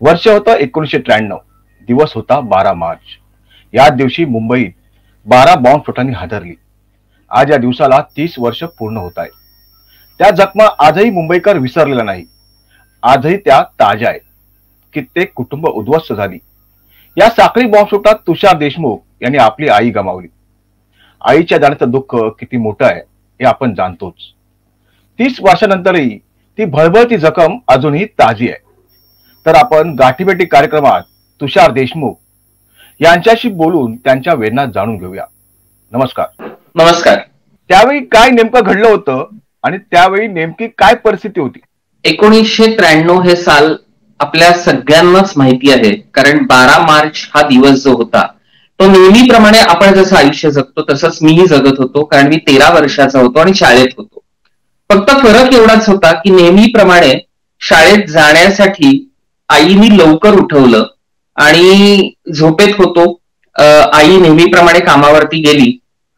वर्ष होतं एकोणीसशे त्र्याण्णव. दिवस होता बारा मार्च. या दिवशी मुंबईत बारा बॉम्बस्फोटांनी हादरली. आज या दिवसाला तीस वर्ष पूर्ण होत आहे त्या जखमा आजही मुंबईकर विसरलेला नाही. आजही त्या ताज्या आहेत. कित्येक कुटुंब उद्ध्वस्त झाली. या साखळी बॉम्बस्फोटात तुषार देशमुख यांनी आपली आई गमावली. आईच्या जाण्याचं दुःख किती मोठं आहे हे आपण जाणतोच. तीस वर्षानंतरही ती भळभळती जखम अजूनही ताजी आहे. तर आपण गाठीभेटी कार्यक्रमात तुषार देशमुख यांच्याशी बोलून त्यांच्या वेदना जाणून घेऊया. नमस्कार. नमस्कार. त्यावेळी काय नेमकं घडलं होतं आणि त्यावेळी नेमकी काय परिस्थिती होती? एकोणीसशे त्र्याण्णव हे साल आपल्या सगळ्यांनाच माहिती आहे कारण बारा मार्च हा दिवस जो होता तो नेहमीप्रमाणे आपण जसं आयुष्य जगतो तसंच मीही जगत होतो कारण मी तेरा वर्षाचा होतो आणि शाळेत होतो. फक्त फरक एवढाच होता की नेहमीप्रमाणे शाळेत जाण्यासाठी आईनी लवकर उठवलं आणि झोपेत होतो. आई नेहमीप्रमाणे कामावरती गेली.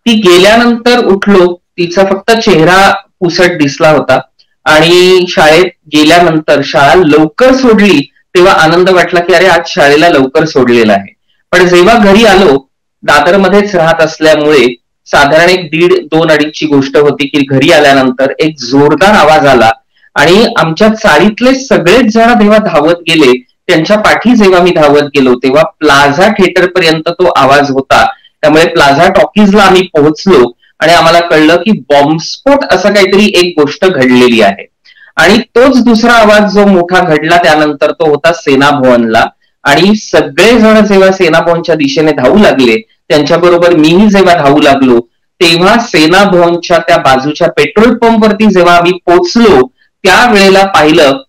ती गेल्यानंतर उठलो. तिचा फक्त चेहरा पुसट दिसला होता. आणि शाळेत गेल्यानंतर शाळा लवकर सोडली तेव्हा आनंद वाटला की अरे आज शाळेला लवकर सोडलेला आहे. पण जेव्हा घरी आलो दादरमध्येच राहत असल्यामुळे साधारण एक दीड दोन अडीचची गोष्ट होती की घरी आल्यानंतर एक जोरदार आवाज आला. आणि आमच्या चाळीतले सगळेच जण जेव्हा धावत गेले त्यांच्या पाठी जेव्हा मी धावत गेलो तेव्हा प्लाझा थिएटर पर्यंत तो आवाज होता. त्यामुळे प्लाझा टॉकीजला आम्ही पोहोचलो आणि आम्हाला कळलं की बॉम्बस्फोट असं काहीतरी एक गोष्ट घडलेली आहे. आणि तोच दुसरा आवाज जो मोठा घडला त्यानंतर तो होता सेना भवनला आणि सगळेजण जेव्हा सेना भवनच्या दिशेने धावू लागले त्यांच्याबरोबर मीही जेव्हा धावू लागलो तेव्हा सेना भवनच्या त्या बाजूच्या पेट्रोल पंपवरती जेव्हा आम्ही पोचलो त्यावेळेला पाहिलं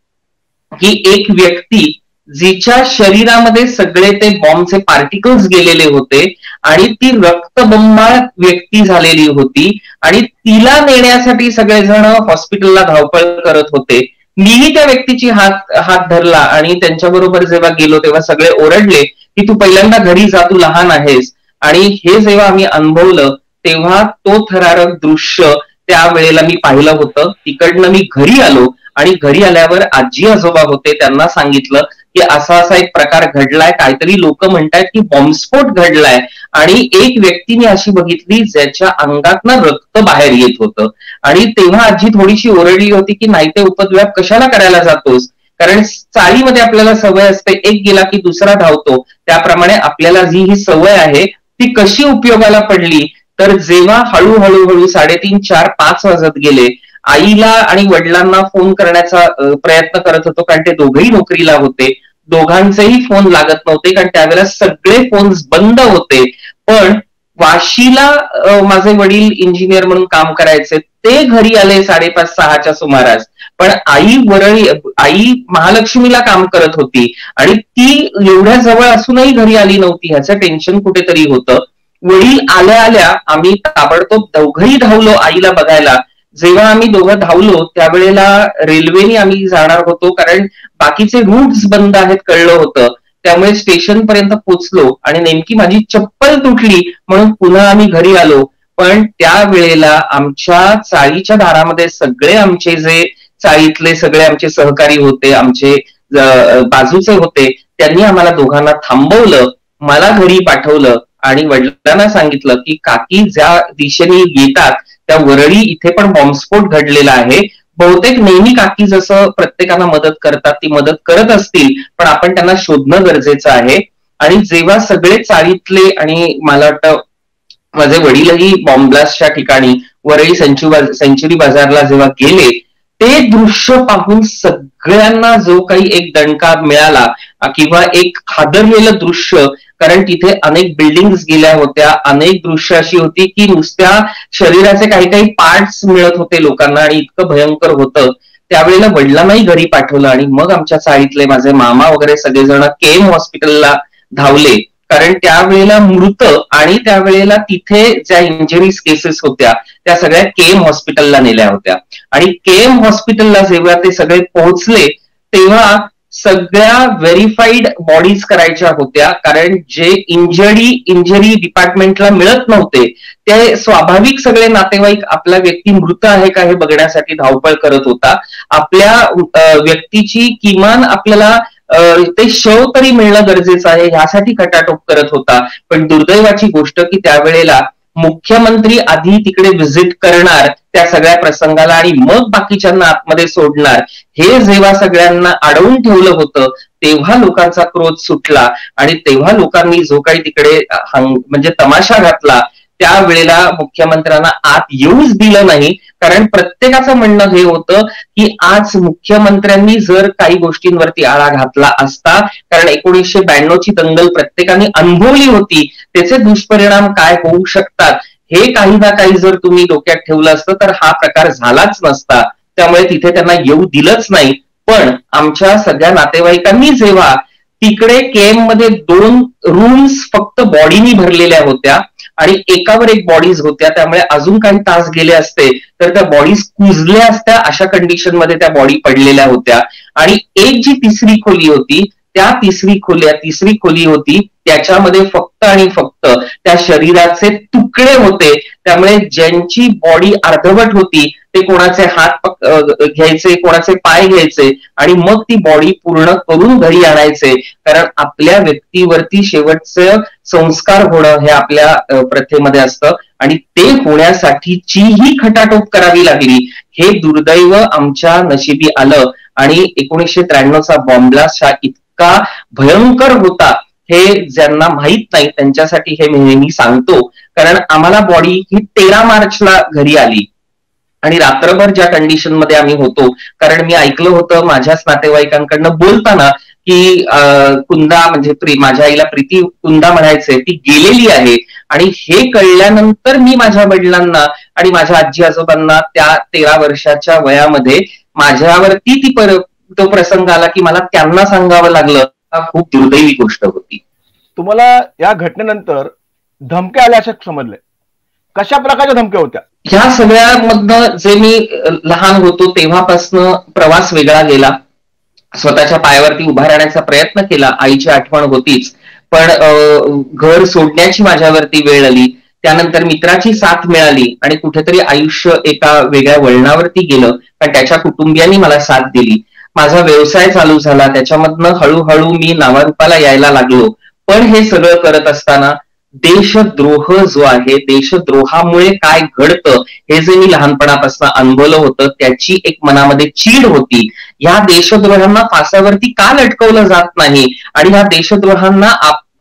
की एक व्यक्ती जिच्या शरीरामध्ये सगळे ते बॉम्बचे पार्टिकल्स गेलेले होते आणि ती रक्तबंबाळ व्यक्ती झालेली होती आणि तिला नेण्यासाठी सगळेजण हॉस्पिटलला धावपळ करत होते. मीही त्या व्यक्तीची हात हात धरला आणि त्यांच्याबरोबर जेव्हा गेलो तेव्हा सगळे ओरडले की तू पहिल्यांदा घरी जा तू लहान आहेस. आणि हे जेव्हा आम्ही अनुभवलं तेव्हा तो थरारक दृश्य त्यावेळेला मी पाहिलं होतं तिकडनं मी घरी आलो आणि घरी आल्यावर आजी आजोबा होते त्यांना सांगितलं की असा असा एक प्रकार घडलाय काहीतरी लोक म्हणतायत की बॉम्बस्फोट घडलाय आणि एक व्यक्तीने अशी बघितली ज्याच्या अंगातनं रक्त बाहेर येत होतं. आणि तेव्हा आजी थोडीशी ओरडली होती की नाही ते उपद्व्याप कशाला करायला जातोस? कारण चाळीमध्ये आपल्याला सवय असते एक गेला की दुसरा धावतो. त्याप्रमाणे आपल्याला जी ही सवय आहे ती कशी उपयोगाला पडली? तर जेव्हा हळूहळू हळू साडेतीन चार पाच वाजत गेले आईला आणि वडिलांना फोन करण्याचा प्रयत्न करत होतो कारण ते दोघेही नोकरीला होते. दोघांचेही फोन लागत नव्हते कारण त्यावेळेला सगळे फोन बंद होते. पण वाशीला माझे वडील इंजिनियर म्हणून काम करायचे ते घरी आले साडेपाच सहाच्या सुमारास. पण आई वरळी आई महालक्ष्मीला काम करत होती आणि ती एवढ्या जवळ असूनही घरी आली नव्हती ह्याचं टेन्शन कुठेतरी होतं. वडील आल्या आल्या आम्ही ताबडतोब दोघही धावलो आईला बघायला. जेव्हा आम्ही दोघं धावलो त्यावेळेला रेल्वेने आम्ही जाणार होतो कारण बाकीचे रूट्स बंद आहेत कळलं होतं. त्यामुळे स्टेशन पर्यंत पोचलो आणि नेमकी माझी चप्पल तुटली म्हणून पुन्हा आम्ही घरी आलो. पण त्यावेळेला आमच्या चाळीच्या दारामध्ये सगळे आमचे जे चाळीतले सगळे आमचे सहकारी होते आमचे बाजूचे होते त्यांनी आम्हाला दोघांना थांबवलं मला घरी पाठवलं. आणि वडिलांना सांगितलं की काकी ज्या दिशेने येतात त्या वरळी इथे पण बॉम्बस्फोट घडलेला आहे. बहुतेक नेहमी काकी जसं प्रत्येकाला मदत करतात ती मदत करत असतील पण आपण त्यांना शोधणं गरजेचं आहे. आणि जेव्हा सगळे चाळीतले आणि मला वाटतं माझे वडीलही बॉम्बलास्टच्या ठिकाणी वरळी सेंचुरी बाजारला जेव्हा गेले ते दृश्य पाहून सगळ्यांना जो काही एक दणका मिळाला किंवा एक हादरलेलं दृश्य कारण तिथे अनेक बिल्डिंग्स गेल्या होत्या अनेक दृश्य अशी होती की नुसत्या शरीराचे काही काही पार्ट्स मिळत होते लोकांना आणि इतकं भयंकर होतं. त्यावेळेला वडिलांनाही घरी पाठवलं आणि मग आमच्या चाळीतले माझे मामा वगैरे सगळेजण केम हॉस्पिटलला धावले. कारण त्यावेळेला मृत आणि त्यावेळेला तिथे ज्या इंजरीज केसेस होत्या त्या सगळ्या केम हॉस्पिटलला नेल्या होत्या. आणि केम हॉस्पिटलला जेव्हा ते सगळे पोहोचले तेव्हा सगळ्या व्हेरीफाईड बॉडीज करायच्या होत्या कारण जे इंजरी इंजरी डिपार्टमेंटला मिळत नव्हते ते स्वाभाविक सगळे नातेवाईक आपला व्यक्ती मृत आहे का हे बघण्यासाठी धावपळ करत होता. आपल्या व्यक्तीची किमान आपल्याला ते शव तरी मिळणं गरजेचं आहे ह्यासाठी खटाटोप करत होता. पण दुर्दैवाची गोष्ट की त्यावेळेला मुख्यमंत्री आधी तिकडे व्हिजिट करणार त्या सगळ्या प्रसंगाला आणि मग बाकीच्यांना आतमध्ये सोडणार. हे जेव्हा सगळ्यांना अडवून ठेवलं होतं तेव्हा लोकांचा क्रोध सुटला. आणि तेव्हा लोकांनी जो काही तिकडे म्हणजे तमाशा घातला त्यावेळेला मुख्यमंत्र्यांना आत येऊच दिलं नाही. कारण प्रत्येकाचं म्हणणं हे होतं की आज मुख्यमंत्र्यांनी जर काही गोष्टींवरती आळा घातला असता कारण एकोणीसशे ब्याण्णवची दंगल प्रत्येकाने अनुभवली होती त्याचे दुष्परिणाम काय होऊ शकतात हे काही ना काही जर तुम्ही डोक्यात ठेवलं असतं तर हा प्रकार झालाच नसता. त्यामुळे तिथे त्यांना येऊ दिलंच नाही. पण आमच्या सगळ्या नातेवाईकांनी जेव्हा तिकडे केएममध्ये दोन रूम्स फक्त बॉडीनी भरलेल्या होत्या आणि एकावर एक बॉडीज होत्या त्यामुळे अजून काही तास गेले असते तर त्या बॉडीज कुजल्या असत्या अशा कंडिशनमध्ये त्या बॉडी पडलेल्या होत्या. आणि एक जी तिसरी खोली होती त्या तिसरी खोल्या तिसरी खोली होती त्याच्यामध्ये फक्त आणि फक्त त्या शरीराचे तुकडे होते. त्यामुळे ज्यांची बॉडी अर्धवट होती ते कोणाचे हात घ्यायचे कोणाचे पाय घ्यायचे आणि मग ती बॉडी पूर्ण करून घरी आणायचे. कारण आपल्या व्यक्तीवरती शेवटचं संस्कार होणं हे आपल्या प्रथेमध्ये असतं आणि ते होण्यासाठीचीही खटाटोप करावी लागली. हे दुर्दैव आमच्या नशिबी आलं आणि एकोणीसशे त्र्याण्णवचा बॉम्ब्लास्ट हा इतका भयंकर होता हे ज्यांना माहीत नाही त्यांच्यासाठी हे मी नेहमी सांगतो. कारण आम्हाला बॉडी ही तेरा मार्चला घरी आली. आणि रात्रभर ज्या कंडिशनमध्ये आम्ही होतो कारण मी ऐकलं होतं माझ्याच नातेवाईकांकडनं बोलताना की कुंदा म्हणजे माझ्या आईला प्रीती कुंदा म्हणायचे ती गेलेली आहे. आणि हे कळल्यानंतर मी माझ्या वडिलांना आणि माझ्या आजी आजोबांना त्या तेरा वर्षाच्या वयामध्ये माझ्यावरती ती पर तो प्रसंग आला की मला त्यांना सांगावं लागलं. खूप दुर्दैवी गोष्ट होती. तुम्हाला या घटनेनंतर धमक्या आल्या असं समजलंय. कशा प्रकारच्या धमक्या होत्या? ह्या सगळ्यामधनं जे मी लहान होतो तेव्हापासनं प्रवास वेगळा गेला. स्वतःच्या पायावरती उभा राहण्याचा प्रयत्न केला. आईची आठवण होतीच. पण घर सोडण्याची माझ्यावरती वेळ आली. त्यानंतर मित्राची साथ मिळाली आणि कुठेतरी आयुष्य एका वेगळ्या वळणावरती गेलं. पण त्याच्या कुटुंबियांनी मला साथ दिली. माझा व्यवसाय चालू झाला. त्याच्यामधनं हळूहळू मी नावारूपाला यायला लागलो. पण हे सगळं करत असताना देशद्रोह जो आहे देशद्रोहामुळे काय घडतं हे जे मी लहानपणापासून अनुभवलं होतं त्याची एक मनामध्ये चीड होती. ह्या देशद्रोहांना फासावरती का लटकवलं जात नाही? आणि ह्या देशद्रोहांना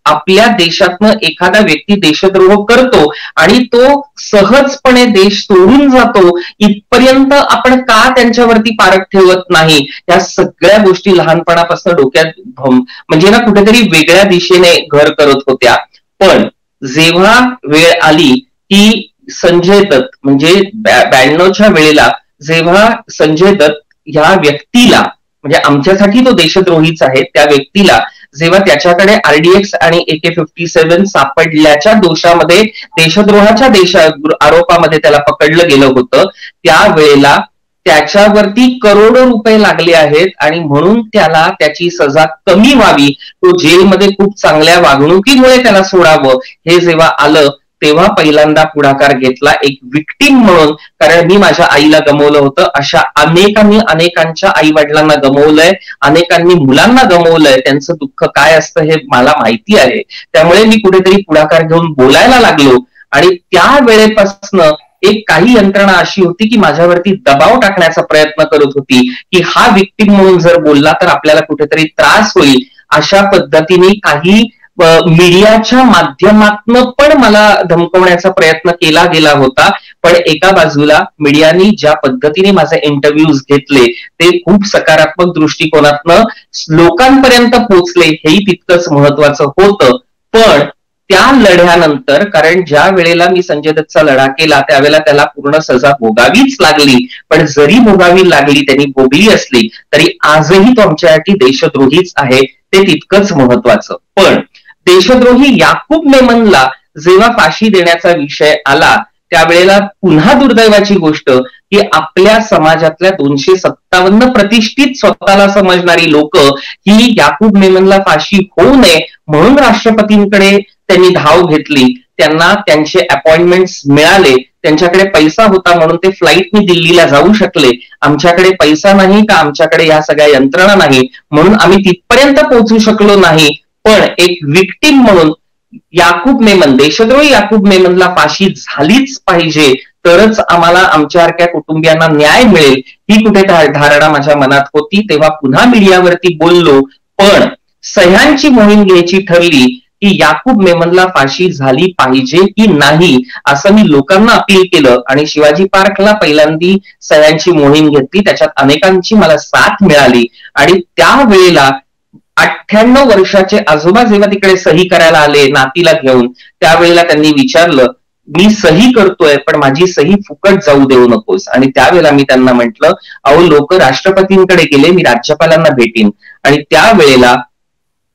आपल्या देशातनं एखादा व्यक्ती देशद्रोह करतो आणि तो सहजपणे देश सोडून जातो इथपर्यंत आपण का त्यांच्यावरती पारख ठेवत नाही? या सगळ्या गोष्टी लहानपणापासून डोक्यात म्हणजे ना कुठेतरी वेगळ्या दिशेने घर करत होत्या. पण जेव्हा वेळ आली की संजय दत्त म्हणजे ब्याण्णवच्या वेळेला जेव्हा संजय दत्त ह्या व्यक्तीला म्हणजे आमच्यासाठी तो देशद्रोहीच आहे त्या व्यक्तीला जेव्हा त्याच्याकडे आरडीएक्स आणि ए के फिफ्टी सेव्हन सापडल्याच्या दोषामध्ये देशद्रोहाच्या देश आरोपामध्ये त्याला पकडलं गेलं होतं त्यावेळेला त्याच्यावरती करोडो रुपये लागले आहेत आणि म्हणून त्याला त्याची सजा कमी व्हावी. तो जेलमध्ये खूप चांगल्या वागणुकीमुळे त्याला सोडावं. हे जेव्हा आलं तेव्हा पहिल्यांदा पुढाकार घेतला एक विक्टीम म्हणून. कारण मी माझ्या आईला गमवलं होतं. अशा अनेकांनी अनेकांच्या आई वडिलांना गमवलंय. अनेकांनी मुलांना गमवलंय. त्यांचं दुःख काय असतं हे मला माहिती आहे. त्यामुळे मी कुठेतरी पुढाकार घेऊन बोलायला लागलो. आणि त्या वेळेपासनं एक काही यंत्रणा अशी होती की माझ्यावरती दबाव टाकण्याचा प्रयत्न करत होती की हा व्यक्ती म्हणून जर बोलला तर आपल्याला कुठेतरी त्रास होईल. अशा पद्धतीने काही मीडियाच्या माध्यमातून पण मला धमकवण्याचा प्रयत्न केला गेला होता. पण एका बाजूला मीडियानी ज्या पद्धतीने माझे इंटरव्ह्यूज घेतले ते खूप सकारात्मक दृष्टिकोनातनं लोकांपर्यंत पोचले हेही तितकंच महत्वाचं होतं. पण त्या लढ्यानंतर कारण ज्या वेळेला मी संजय दत्तचा लढा केला त्यावेळेला त्याला पूर्ण सजा भोगावीच लागली. पण जरी भोगावी लागली त्यांनी भोगली असली तरी आजही तो आमच्यासाठी देशद्रोहीच आहे. ते तितकंच महत्वाचं पण देशद्रोही याकूब मेमनला जेव्हा फाशी देण्याचा विषय आला त्यावेळेला पुन्हा दुर्दैवाची गोष्ट की आपल्या समाजातल्या दोनशे सत्तावन्न प्रतिष्ठित स्वतःला समजणारी लोक ही याकूब मेमनला फाशी होऊ नये म्हणून राष्ट्रपतींकडे त्यांनी धाव घेतली. त्यांना त्यांचे अपॉइंटमेंट मिळाले. त्यांच्याकडे पैसा होता म्हणून ते फ्लाईटनी दिल्लीला जाऊ शकले. आमच्याकडे पैसा नाही का? आमच्याकडे या सगळ्या यंत्रणा नाही. म्हणून आम्ही तिथपर्यंत पोहोचू शकलो नाही. पण एक विक्टीम म्हणून याकूब मेमन देशद्रोही याकूब मेमनला फाशी झालीच पाहिजे तरच आम्हाला आमच्यासारख्या कुटुंबियांना न्याय मिळेल. ही कुठे धारणा माझ्या मनात होती तेव्हा पुन्हा मीडियावरती बोललो. पण सह्यांची मोहीम घ्यायची ठरली की याकूब मेमनला फाशी झाली पाहिजे की नाही असं मी लोकांना अपील केलं. आणि शिवाजी पार्कला पहिल्यांदी सह्यांची मोहीम घेतली. त्याच्यात अनेकांची मला साथ मिळाली. आणि त्या वेळेला अठ्ठ्याण्णव वर्षाचे आजोबा जेव्हा तिकडे सही करायला आले नातीला घेऊन त्यावेळेला त्यांनी विचारलं मी सही करतोय पण माझी सही फुकट जाऊ देऊ नकोस. आणि त्यावेळेला मी त्यांना म्हंटल अहो लोक राष्ट्रपतींकडे गेले मी राज्यपालांना भेटीन. आणि त्यावेळेला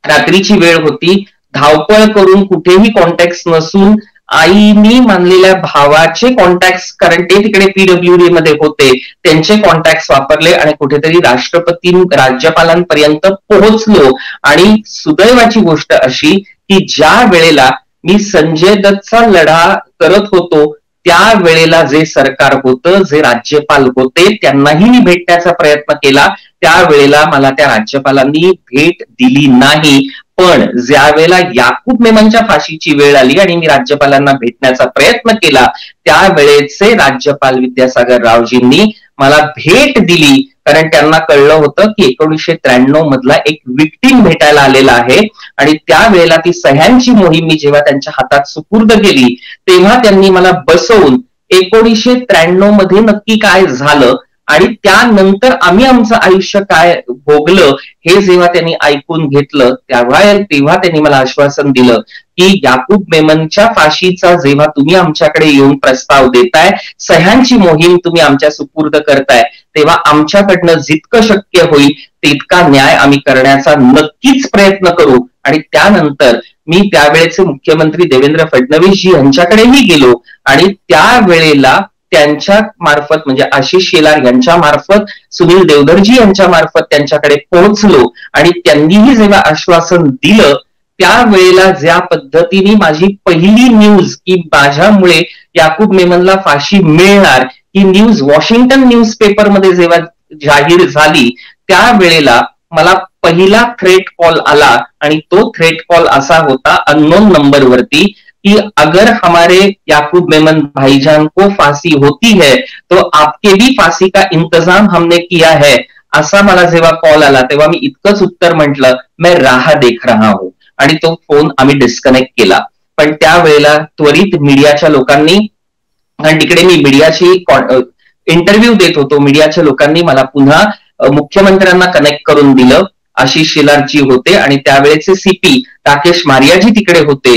रात्रीची वेळ होती धावपळ करून कुठेही कॉन्टॅक्ट नसून आईनी मानलेल्या भावाचे कॉन्टॅक्ट कारण ते तिकडे पीडब्ल्यूडी मध्ये होते त्यांचे कॉन्टॅक्ट वापरले आणि कुठेतरी राष्ट्रपती राज्यपालांपर्यंत पोहोचलो. आणि सुदैवाची गोष्ट अशी की ज्या वेळेला मी संजय दत्तचा लढा करत होतो त्या वेळेला जे सरकार होतं जे राज्यपाल होते त्यांनाही मी भेटण्याचा प्रयत्न केला. त्यावेळेला मला त्या राज्यपालांनी भेट दिली नाही. पण ज्या वेळेला याकूब मेमनच्या फाशीची वेळ आली आणि मी राज्यपालांना भेटण्याचा प्रयत्न केला त्यावेळेचे राज्यपाल विद्यासागर रावजींनी मला भेट दिली. कारण त्यांना कळलं होतं की एकोणीसशे त्र्याण्णव मधला एक विक्टीम भेटायला आलेला आहे. आणि त्यावेळेला ती सह्यांची मोहीम मी जेव्हा त्यांच्या हातात सुपूर्द केली तेव्हा त्यांनी मला बसवून एकोणीसशे त्र्याण्णवमध्ये नक्की काय झालं आणि त्यानंतर आम्ही आमचं आयुष्य काय भोगलं हे जेव्हा त्यांनी ऐकून घेतलं तेव्हा तेव्हा त्यांनी मला आश्वासन दिलं की याकूब मेमनच्या फाशीचा जेव्हा तुम्ही आमच्याकडे येऊन प्रस्ताव देताय सह्यांची मोहीम तुम्ही आमच्या सुपूर्द करताय तेव्हा आमच्याकडनं जितकं शक्य होईल तितका न्याय आम्ही करण्याचा नक्कीच प्रयत्न करू. आणि त्यानंतर मी त्यावेळेचे मुख्यमंत्री देवेंद्र फडणवीस जी यांच्याकडेही गेलो आणि त्यावेळेला त्यांच्या मार्फत म्हणजे आशिष शेलार यांच्या मार्फत सुनील देवधरजी यांच्या मार्फत त्यांच्याकडे पोहोचलो आणि त्यांनीही जेव्हा आश्वासन दिलं त्यावेळेला ज्या पद्धतीने माझी पहिली न्यूज की माझ्यामुळे याकूब मेमनला फाशी मिळणार ही न्यूज वॉशिंग्टन न्यूज पेपरमध्ये जेव्हा जाहीर झाली त्यावेळेला मला पहिला थ्रेट कॉल आला आणि तो थ्रेट कॉल असा होता अननोन नंबरवरती कि अगर हमारे याकूब मेमन भाईजान को फांसी होती है तो आपके भी फांसी का इंतजाम हमने किया है। असा मला जेव्हा कॉल आला तेव्हा मी इतकंच उत्तर म्हटलं मैं राह देख रहा हूं. आणि तो फोन आम्ही डिस्कनेक्ट केला. पण त्यावेळेला त्वरित मीडियाच्या लोकांनी आणि तिकडे मी मीडियाची इंटरव्ह्यू देत होतो. मीडियाच्या लोकांनी मला पुन्हा मुख्यमंत्र्यांना कनेक्ट करून दिलं. आशिष शेलारजी होते आणि त्यावेळेचे सीपी राकेश मारियाजी तिकडे होते.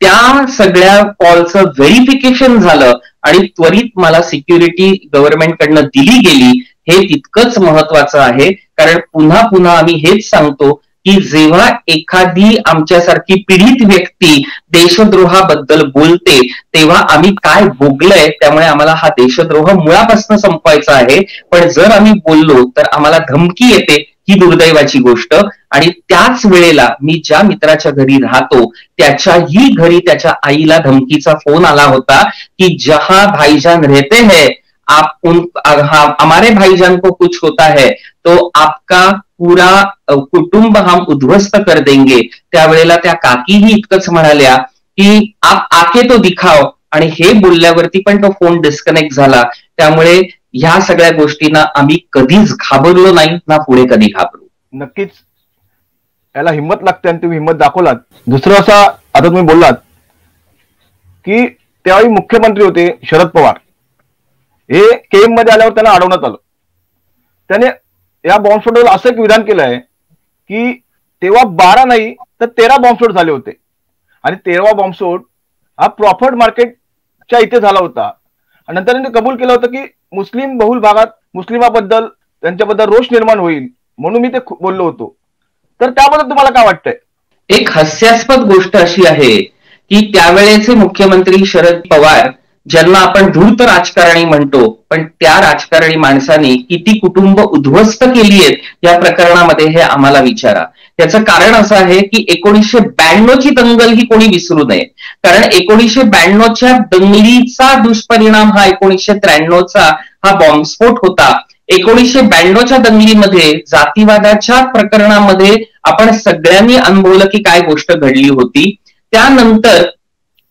त्या सगळ्या कॉलचं व्हेरिफिकेशन झालं आणि त्वरित मला सिक्युरिटी गव्हर्नमेंटकडनं दिली गेली हे तितकंच महत्वाचं आहे. कारण पुन्हा पुन्हा आम्ही हेच सांगतो की जेव्हा एखादी आमच्यासारखी पीडित व्यक्ती देशद्रोहाबद्दल बोलते तेव्हा आम्ही काय भोगलंय त्यामुळे आम्हाला हा देशद्रोह मुळापासून संपवायचा आहे. पण जर आम्ही बोललो तर आम्हाला धमकी येते. ही दुर्दैवाची गोष्ट. आणि त्याच वेळेला मी ज्या मित्राच्या घरी राहतो त्याच्याही घरी त्याच्या आईला धमकीचा फोन आला होता की जहा भाईजान रहते है आप उन हमारे भाईजान को कुछ होता है तो आपका पुरा कुटुंब हम उद्ध्वस्त कर देंगे. त्यावेळेला त्या काकीही इतकंच म्हणाल्या की आप आके तो दिखाव आणि हे बोलल्यावरती पण तो फोन डिस्कनेक्ट झाला. त्यामुळे ह्या सगळ्या गोष्टींना आम्ही कधीच घाबरलो नाही ना पुढे कधी घाबरू. नक्कीच. याला हिंमत लागते आणि तुम्ही हिंमत दाखवलात. दुसरं असा आता तुम्ही बोललात की त्यावेळी मुख्यमंत्री होते शरद पवार. हे केममध्ये आल्यावर त्यांना अडवण्यात आलं. त्याने या बॉम्बस्फोटावर असं एक विधान केलं आहे की तेव्हा बारा नाही तर तेरा बॉम्बस्फोट झाले होते. आणि तेरावा बॉम्बस्फोट हा प्रॉफिट मार्केटच्या इथे झाला होता. आणि नंतर त्यांनी कबूल केलं होतं की मुस्लिम बहुल भागात मुस्लिमाबद्दल त्यांच्याबद्दल रोष निर्माण होईल म्हणून मी ते बोललो होतो. तर त्याबद्दल तुम्हाला काय वाटतंय? एक हास्यास्पद गोष्ट अशी आहे की त्यावेळेचे मुख्यमंत्री शरद पवार ज्यांना आपण धूर्त राजकारणी म्हणतो पण त्या राजकारणी माणसाने किती कुटुंब उद्ध्वस्त केली आहेत या प्रकरणामध्ये हे आम्हाला विचारा. त्याचं कारण असं आहे की एकोणीसशे ब्याण्णवची दंगल ही कोणी विसरू नये. कारण एकोणीसशे ब्याण्णवच्या दंगलीचा दुष्परिणाम हा एकोणीसशे त्र्याण्णवचा हा बॉम्बस्फोट होता. एकोणीसशे ब्याण्णवच्या दंगलीमध्ये जातीवादाच्या प्रकरणामध्ये आपण सगळ्यांनी अनुभवलं की काय गोष्ट घडली होती. त्यानंतर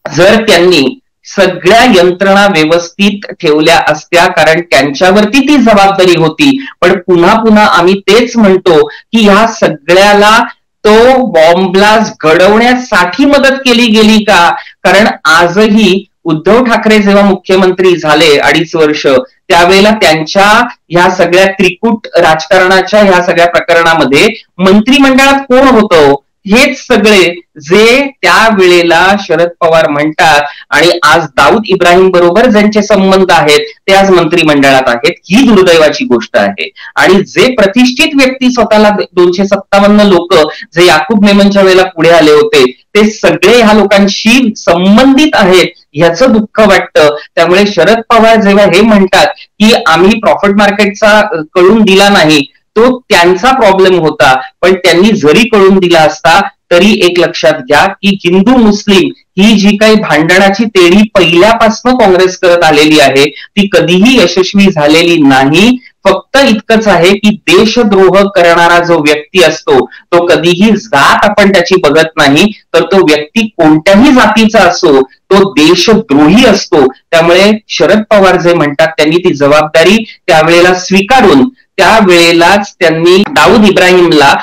जर त्यांनी सगळ्या यंत्रणा व्यवस्थित ठेवल्या असत्या कारण त्यांच्यावरती ती जबाबदारी होती. पण पुन्हा पुन्हा आम्ही तेच म्हणतो की ह्या सगळ्याला तो बॉम्ब घडवण्यासाठी मदत केली गेली का? कारण आजही उद्धव ठाकरे जेव्हा मुख्यमंत्री झाले अडीच वर्ष त्यावेळेला त्यांच्या ह्या सगळ्या त्रिकूट राजकारणाच्या ह्या सगळ्या प्रकरणामध्ये मंत्रिमंडळात कोण होतं? हेच सगळे जे त्या वेळेला शरद पवार म्हणतात आणि आज दाऊद इब्राहिम बरोबर ज्यांचे संबंध आहेत ते आज मंत्रिमंडळात आहेत ही दुर्दैवाची गोष्ट आहे. आणि जे प्रतिष्ठित व्यक्ती स्वतःला दोनशे सत्तावन्न लोक जे याकूब मेमनच्या वेळेला पुढे आले होते ते सगळे ह्या लोकांशी संबंधित आहेत ह्याचं दुःख वाटतं. त्यामुळे शरद पवार जेव्हा हे म्हणतात की आम्ही प्रॉफिट मार्केटचा कळून दिला नाही तो त्यांचा प्रॉब्लेम होता. पण त्यांनी जरी कळून दिला असता तरी एक लक्षात घ्या की हिंदू मुस्लिम ही जी काही भांडणाची तेढी पहिल्यापासून काँग्रेस करत आलेली आहे ती कधीही यशस्वी झालेली नाही. फक्त इतकंच आहे की देशद्रोह करणारा जो व्यक्ती असतो तो कधीही जात आपण त्याची बघत नाही तर तो व्यक्ती कोणत्याही जातीचा असो तो देशद्रोही असतो. त्यामुळे शरद पवार जे म्हणतात त्यांनी ती जबाबदारी त्यावेळेला स्वीकारून त्यावेळेलाच त्यांनी दाऊद इब्राहिमला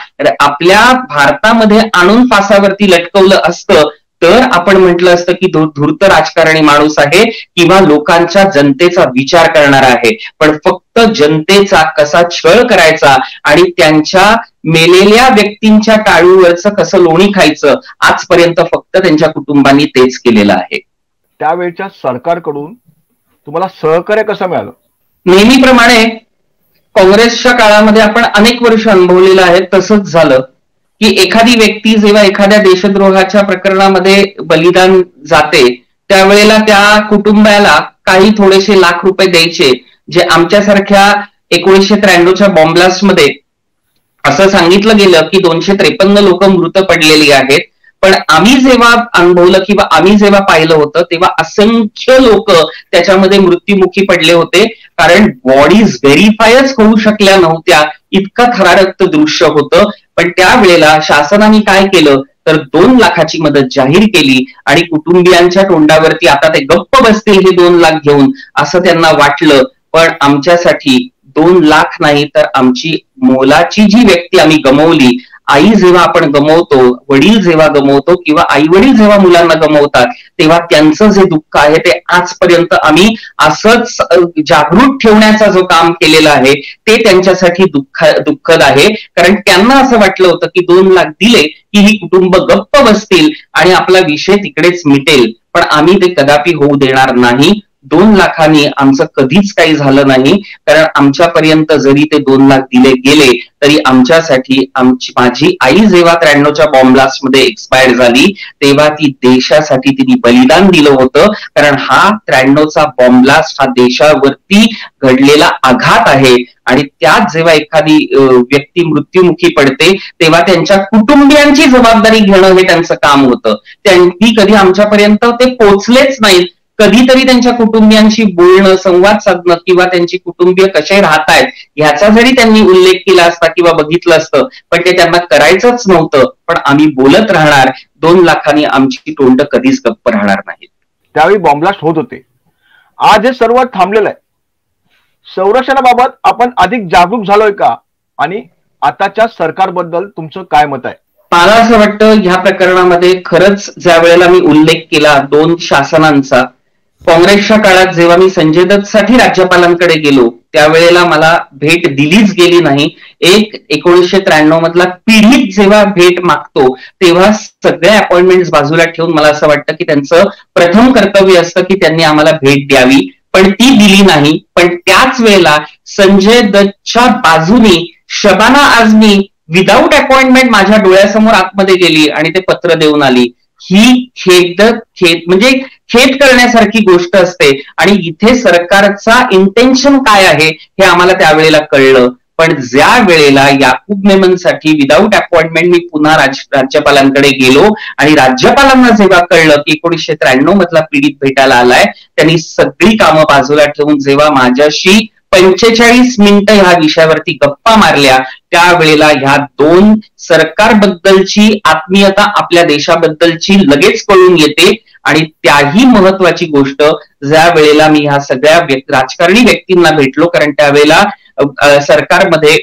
आपल्या भारतामध्ये आणून फासावरती लटकवलं असतं. तर आपण म्हटलं असतं की धूर्त राजकारणी माणूस आहे किंवा लोकांच्या जनतेचा विचार करणारा आहे. पण फक्त जनतेचा कसा छळ करायचा आणि त्यांच्या मेलेल्या व्यक्तींच्या टाळूवरचं कसं लोणी खायचं आजपर्यंत फक्त त्यांच्या कुटुंबांनी तेच केलेलं आहे. त्यावेळच्या सरकारकडून तुम्हाला सहकार्य कसं मिळालं? नेहमीप्रमाणे काँग्रेसच्या काळामध्ये आपण अनेक वर्ष अनुभवलेलं आहे तसंच झालं की एखादी व्यक्ती जेव्हा एखाद्या देशद्रोहाच्या प्रकरणामध्ये बलिदान जाते त्यावेळेला त्या कुटुंबाला काही थोडेसे लाख रुपये द्यायचे जे आमच्यासारख्या एकोणीसशे त्र्याण्णवच्या बॉम्बलास्टमध्ये असं सांगितलं गेलं की दोनशे त्रेपन्न लोक मृत पडलेली आहेत. पण आम्ही जेव्हा अनुभवलं किंवा आम्ही जेव्हा पाहिलं होतं तेव्हा असंख्य लोक त्याच्यामध्ये मृत्युमुखी पडले होते. कारण बॉडीज व्हेरीफायच होऊ शकल्या नव्हत्या. इतकं थरारक्त दृश्य होतं. पण त्यावेळेला शासनाने काय केलं? तर दोन लाखाची मदत जाहीर केली आणि कुटुंबियांच्या तोंडावरती आता ते गप्प बसतील हे दोन लाख घेऊन असं त्यांना वाटलं. पण आमच्यासाठी दोन लाख नाही तर आमची मोलाची जी व्यक्ती आम्ही गमवली आई जेव्हा आपण गमवतो वडील जेव्हा गमवतो किंवा आई वडील जेव्हा मुलांना गमवतात तेव्हा त्यांचं जे दुःख आहे ते आजपर्यंत आम्ही असंच जागृत ठेवण्याचा जो काम केलेलं आहे ते त्यांच्यासाठी दुःख दुःखद आहे. कारण त्यांना असं वाटलं होतं की दोन लाख दिले की ही कुटुंब गप्प बसतील आणि आपला विषय तिकडेच मिटेल. पण आम्ही ते कदापि होऊ देणार नाही. दोन लाखांनी आमचं कधीच काही झालं नाही. कारण आमच्यापर्यंत जरी ते दोन लाख दिले गेले तरी आमच्यासाठी आमची माझी आई जेव्हा त्र्याण्णवच्या बॉम्ब्लास्टमध्ये एक्सपायर झाली तेव्हा ती देशासाठी तिने बलिदान दिलं होतं. कारण हा त्र्याण्णवचा बॉम्बलास्ट हा देशावरती घडलेला आघात आहे. आणि त्यात जेव्हा एखादी व्यक्ती मृत्युमुखी पडते तेव्हा त्यांच्या कुटुंबियांची जबाबदारी घेणं हे त्यांचं काम होतं. त्यांनी कधी आमच्यापर्यंत ते पोचलेच नाहीत. कधीतरी त्यांच्या कुटुंबियांशी बोलणं संवाद साधणं किंवा त्यांची कुटुंबीय कसे राहत आहेत ह्याचा जरी त्यांनी उल्लेख केला असता किंवा बघितलं असतं पण ते त्यांना करायचंच नव्हतं. पण आम्ही बोलत राहणार दोन लाखांनी आमची तोंड कधीच गप्प राहणार नाहीत. त्यावेळी बॉम्बलास्ट होत होते. आज हे सर्व थांबलेलं आहे. संरक्षणाबाबत आपण अधिक जागरूक झालोय का? आणि आताच्या सरकारबद्दल तुमचं काय मत आहे? मला असं वाटतं ह्या प्रकरणामध्ये खरंच ज्या वेळेला मी उल्लेख केला दोन शासनांचा काँग्रेसच्या काळात जेव्हा मी संजय दत्त साठी राज्यपालांकडे गेलो त्यावेळेला मला भेट दिलीच गेली नाही. एक एकोणीसशे त्र्याण्णव मधला पिढीत जेव्हा भेट मागतो तेव्हा सगळ्या अपॉइंटमेंट बाजूला ठेवून मला असं वाटतं की त्यांचं प्रथम कर्तव्य असतं की त्यांनी आम्हाला भेट द्यावी. पण ती दिली नाही. पण त्याच वेळेला संजय दत्तच्या बाजूनी शबाना आझमी विदाऊट अपॉइंटमेंट माझ्या डोळ्यासमोर आतमध्ये गेली आणि ते पत्र देऊन आली. ही खेद खेद म्हणजे खेद करण्यासारखी गोष्ट असते. आणि इथे सरकारचा इंटेन्शन काय आहे हे आम्हाला त्यावेळेला कळलं. पण ज्या वेळेला याकूब मेमनसाठी विदाऊट अपॉइंटमेंट मी पुन्हा राज राज्यपालांकडे गेलो आणि राज्यपालांना जेव्हा कळलं की एकोणीसशे त्र्याण्णव मधला पीडित भेटायला आलाय त्यांनी सगळी कामं बाजूला ठेवून जेव्हा माझ्याशी पंचेचाळीस मिनिटं ह्या विषयावरती गप्पा मारल्या. त्यावेळेला ह्या दोन सरकारबद्दलची आत्मीयता आपल्या देशाबद्दलची लगेच कळून येते. आणि त्याही महत्वाची गोष्ट ज्या वेळेला मी ह्या सगळ्या राजकारणी व्यक्तींना भेटलो कारण त्यावेळेला सरकारमध्ये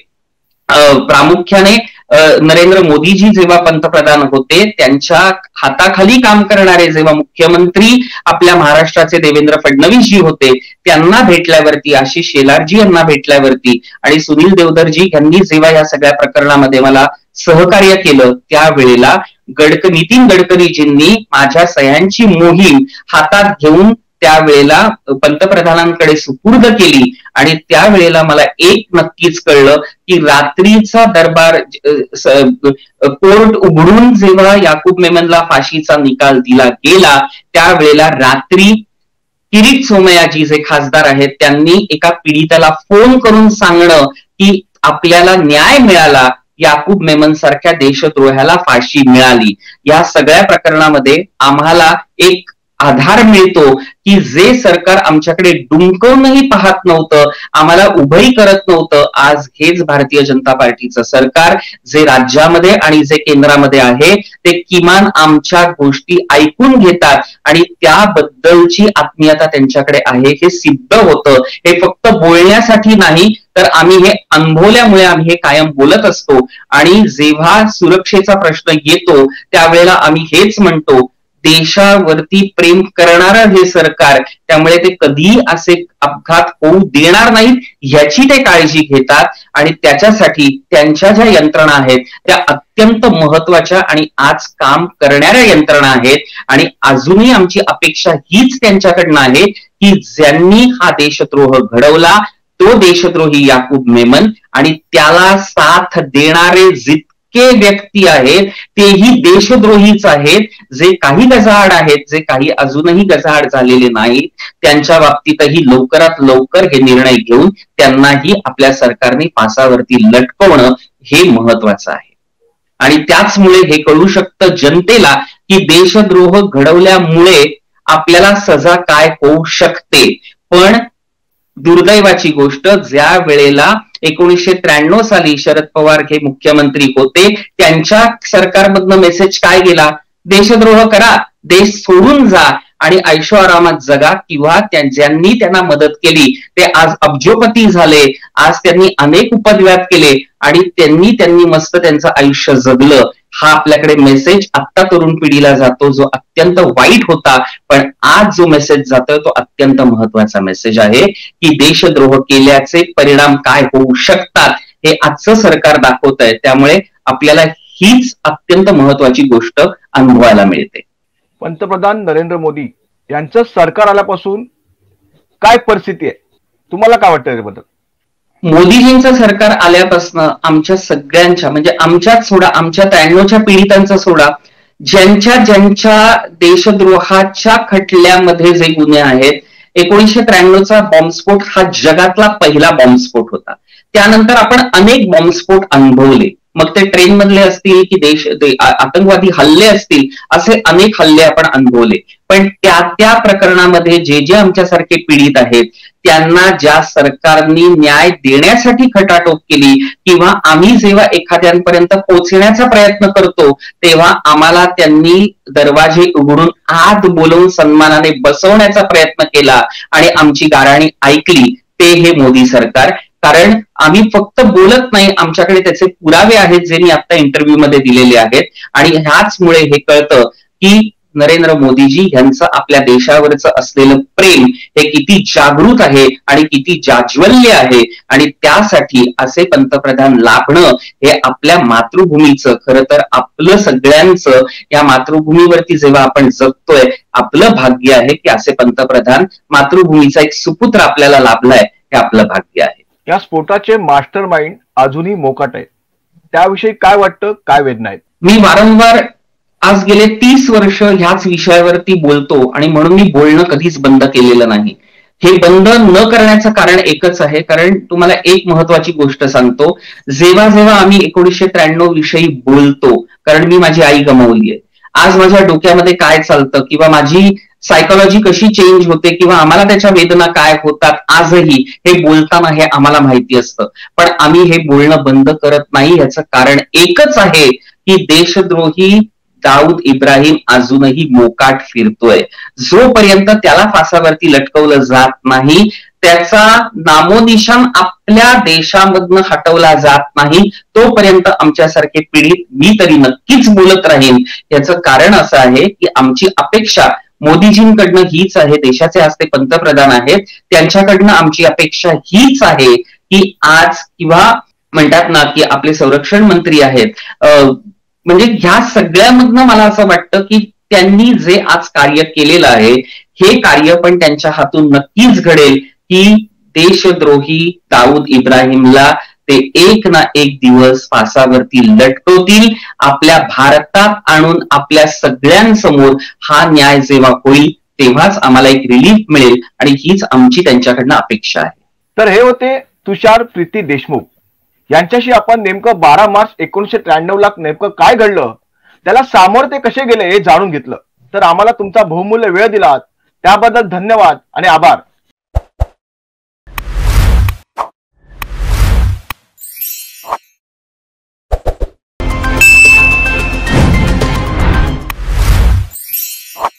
प्रामुख्याने नरेंद्र मोदीजी जेव्हा पंतप्रधान होते त्यांच्या हाताखाली काम करणारे जेव्हा मुख्यमंत्री आपल्या महाराष्ट्राचे देवेंद्र फडणवीस जी होते त्यांना भेटल्यावरती आशिष शेलारजी यांना भेटल्यावरती आणि सुनील देवधरजी यांनी जेव्हा या सगळ्या प्रकरणामध्ये मला सहकार्य केलं त्यावेळेला गडक नितीन गडकरीजींनी माझ्या सह्यांची मोहीम हातात घेऊन त्यावेळेला पंतप्रधानांकडे सुपूर्द केली. आणि त्यावेळेला मला एक नक्कीच कळलं की रात्रीचा दरबार कोर्ट उघडून जेव्हा याकूब मेमनला फाशीचा निकाल दिला गेला त्यावेळेला रात्री किरीट सोमयाजी जे खासदार आहेत त्यांनी एका पीडिताला फोन करून सांगणं की आपल्याला न्याय मिळाला याकूब मेमन सारख्या देशद्रोह्याला फाशी मिळाली. या सगळ्या प्रकरणामध्ये आम्हाला एक आधार मिळतो की जे सरकार आमच्याकडे डुंकवूनही पाहत नव्हतं आम्हाला उभंही करत नव्हतं आज हेच भारतीय जनता पार्टीचं सरकार जे राज्यामध्ये आणि जे केंद्रामध्ये आहे ते किमान आमच्या गोष्टी ऐकून घेतात आणि त्याबद्दलची आत्मीयता त्यांच्याकडे आहे हे सिद्ध होतं. हे फक्त बोलण्यासाठी नाही तर आम्ही हे अनुभवल्यामुळे आम्ही हे कायम बोलत असतो. आणि जेव्हा सुरक्षेचा प्रश्न येतो त्यावेळेला आम्ही हेच म्हणतो देशावरती प्रेम करणारं हे सरकार त्यामुळे ते कधीही असे अपघात होऊ देणार नाहीत ह्याची ते काळजी घेतात आणि त्याच्यासाठी त्यांच्या ज्या यंत्रणा आहेत त्या अत्यंत महत्त्वाच्या आणि आज काम करणाऱ्या यंत्रणा आहेत. आणि अजूनही आमची अपेक्षा हीच त्यांच्याकडनं आहे की ज्यांनी हा देशद्रोह घडवला तो देशद्रोही याकूब मेमन आणि त्याला साथ देणारे जित इतके व्यक्ती आहेत तेही देशद्रोहीच आहेत. जे काही गजाआड आहेत जे काही अजूनही गजाआड झालेले नाहीत त्यांच्या बाबतीतही लवकरात लवकर हे निर्णय घेऊन त्यांनाही आपल्या सरकारने पासावरती लटकवणं हे महत्वाचं आहे. आणि त्याचमुळे हे कळू शकतं जनतेला की देशद्रोह घडवल्यामुळे आपल्याला सजा काय होऊ शकते. पण दुर्दैवाची गोष्ट ज्या वेळेला एकोणीसशे त्र्याण्णव साली शरद पवार हे मुख्यमंत्री होते. त्यांच्या सरकारमधनं मेसेज काय गेला? देशद्रोह करा. देश सोडून जा. आणि ऐशो आरामात जगा किंवा ज्यांनी त्यांना मदत केली. ते आज अब्जोपती झाले. आज त्यांनी अनेक उपद्व्याप केले आणि त्यांनी त्यांनी मस्त त्यांचं आयुष्य जगलं. हा आपल्याकडे मेसेज आत्ता तरुण पिढीला जातो जो अत्यंत वाईट होता. पण आज जो मेसेज जातोय तो अत्यंत महत्त्वाचा मेसेज आहे की देशद्रोह केल्याचे परिणाम काय होऊ शकतात हे आजचं सरकार दाखवत आहे त्यामुळे आपल्याला हीच अत्यंत महत्वाची गोष्ट अनुभवायला मिळते. पंतप्रधान नरेंद्र मोदी यांचं सरकार आल्यापासून काय परिस्थिती आहे? तुम्हाला काय वाटतं त्याबद्दल मोदीजींचं सरकार आल्यापासून आमच्या सगळ्यांच्या म्हणजे आमच्याच सोडा आमच्या त्र्याण्णवच्या पीडितांचा सोडा ज्यांच्या ज्यांच्या देशद्रोहाच्या खटल्यामध्ये जे गुन्हे आहेत एकोणीशे त्र्याण्णवचा बॉम्बस्फोट हा जगातला पहिला बॉम्बस्फोट होता. त्यानंतर आपण अनेक बॉम्बस्फोट अनुभवले. मग ते ट्रेन मधले असतील की देश आतंकवादी हल्ले असतील असे अनेक हल्ले आपण अनुभवले. पण त्या त्या प्रकरणामध्ये जे जे आमच्यासारखे पीडित आहेत त्यांना ज्या सरकारनी न्याय देण्यासाठी खटाटोप केली किंवा आम्ही जेव्हा एखाद्यांपर्यंत पोहोचण्याचा प्रयत्न करतो तेव्हा आम्हाला त्यांनी दरवाजे उघडून आत बोलवून सन्मानाने बसवण्याचा प्रयत्न केला आणि आमची गाराणी ऐकली ते हे मोदी सरकार. कारण आम्ही फक्त बोलत नाही आमच्याकडे त्याचे पुरावे आहेत जे मी आता इंटरव्ह्यू मध्ये दिलेले आहेत. आणि ह्याचमुळे हे कळतं की नरेंद्र मोदीजी यांचं आपल्या देशावरचं असलेलं प्रेम हे किती जागृत आहे आणि किती जाज्वल्य आहे. आणि त्यासाठी असे पंतप्रधान लाभणं हे आपल्या मातृभूमीचं खरं तर आपलं सगळ्यांचं या मातृभूमीवरती जेव्हा आपण जगतोय आपलं भाग्य आहे की असे पंतप्रधान मातृभूमीचा एक सुपुत्र आपल्याला लाभलाय हे आपलं भाग्य आहे. या स्फोटाचे मास्टर माइंड अजूनही मोकाट आहे त्याविषयी काय वाटतं काय वेदना आहेत? मी वारंवार आज गेले तीस वर्ष ह्याच विषयावरती बोलतो आणि म्हणून मी बोलणं कधीच बंद केलेलं नाही. हे बंद न करण्याचं कारण एकच आहे कारण तुम्हाला एक महत्वाची गोष्ट सांगतो. जेव्हा जेव्हा आम्ही एकोणीसशे त्र्याण्णव विषयी बोलतो कारण मी माझी आई गमावली आहे. आज माझ्या डोक्यामध्ये काय चालतं किंवा माझी सायकोलॉजी कशी चेंज होते किंवा आम्हाला त्याच्या वेदना काय होतात आजही हे बोलताना हे आम्हाला माहिती असतं. पण आम्ही हे बोलणं बंद करत नाही याचं कारण एकच आहे की देशद्रोही दाऊद इब्राहिम अजूनही मोकाट फिरतोय. जोपर्यंत त्याला फासावरती लटकवलं जात नाही त्याचा नामोनिशान आपल्या देशामधनं हटवला जात नाही तोपर्यंत आमच्यासारखे पीडित मी तरी नक्कीच बोलत राहीन. याचं कारण असं आहे की आमची अपेक्षा मोदीजींकडनं हीच आहे देशाचे आज ते पंतप्रधान आहेत त्यांच्याकडनं आमची अपेक्षा हीच आहे की आज किंवा म्हणतात ना की आपले संरक्षण मंत्री आहेत. म्हणजे ह्या सगळ्यामधनं मला असं वाटतं की त्यांनी जे आज कार्य केलेलं आहे हे कार्य पण त्यांच्या हातून नक्कीच घडेल की देशद्रोही दाऊद इब्राहिमला ते एक ना एक दिवस फासावरती लटकवतील. आपल्या भारतात आणून आपल्या सगळ्यांसमोर हा न्याय जेव्हा होईल तेव्हाच आम्हाला एक रिलीफ मिळेल आणि हीच आमची त्यांच्याकडनं अपेक्षा आहे. तर हे होते तुषार प्रीती देशमुख. यांच्याशी आपण नेमकं बारा मार्च एकोणीशे त्र्याण्णव ला नेमकं काय घडलं त्याला सामोर ते कसे गेले हे जाणून घेतलं. तर आम्हाला तुमचा बहुमूल्य वेळ दिलात. त्याबद्दल धन्यवाद आणि आभार.